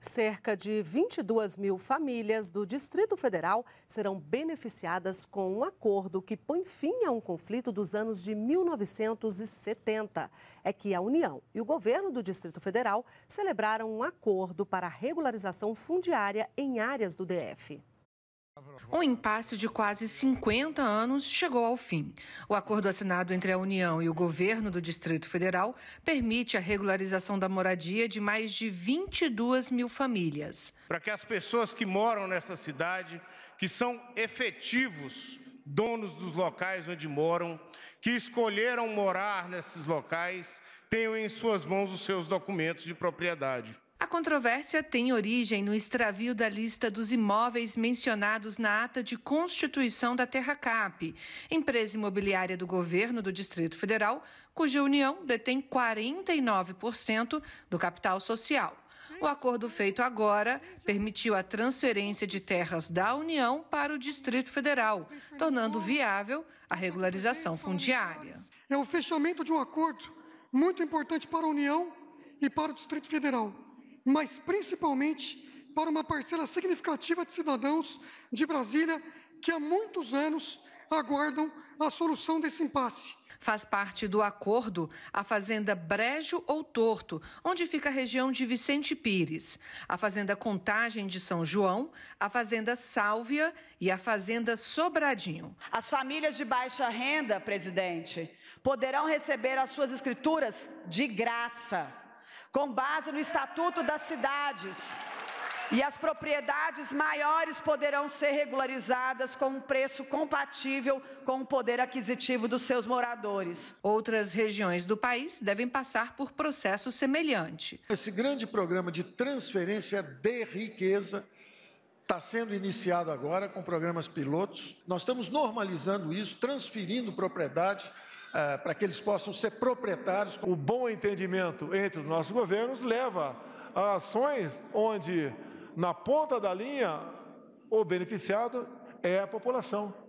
Cerca de 22 mil famílias do Distrito Federal serão beneficiadas com um acordo que põe fim a um conflito dos anos de 1970. É que a União e o governo do Distrito Federal celebraram um acordo para regularização fundiária em áreas do DF. Um impasse de quase 50 anos chegou ao fim. O acordo assinado entre a União e o governo do Distrito Federal permite a regularização da moradia de mais de 22 mil famílias. Para que as pessoas que moram nessa cidade, que são efetivos donos dos locais onde moram, que escolheram morar nesses locais, tenham em suas mãos os seus documentos de propriedade. Controvérsia tem origem no extravio da lista dos imóveis mencionados na ata de constituição da Terra Cap, empresa imobiliária do governo do Distrito Federal, cuja União detém 49% do capital social. O acordo feito agora permitiu a transferência de terras da União para o Distrito Federal, tornando viável a regularização fundiária. É o fechamento de um acordo muito importante para a União e para o Distrito Federal mas principalmente para uma parcela significativa de cidadãos de Brasília que há muitos anos aguardam a solução desse impasse. Faz parte do acordo a Fazenda Brejo ou Torto, onde fica a região de Vicente Pires, a Fazenda Contagem de São João, a Fazenda Sálvia e a Fazenda Sobradinho. As famílias de baixa renda, presidente, poderão receber as suas escrituras de graça com base no Estatuto das Cidades. E as propriedades maiores poderão ser regularizadas com um preço compatível com o poder aquisitivo dos seus moradores. Outras regiões do país devem passar por processo semelhante. Esse grande programa de transferência de riqueza está sendo iniciado agora com programas pilotos. Nós estamos normalizando isso, transferindo propriedade é, para que eles possam ser proprietários. O bom entendimento entre os nossos governos leva a ações onde, na ponta da linha, o beneficiado é a população.